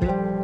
Música